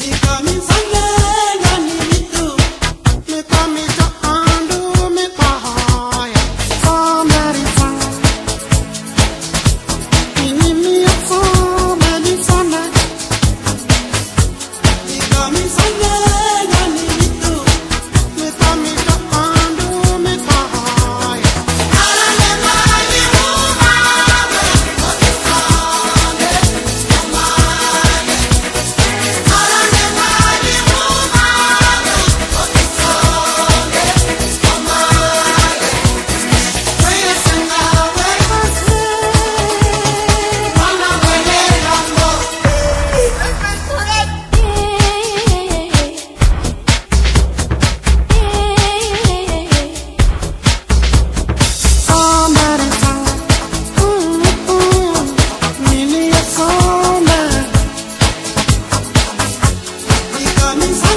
Nikaminsanga camisa.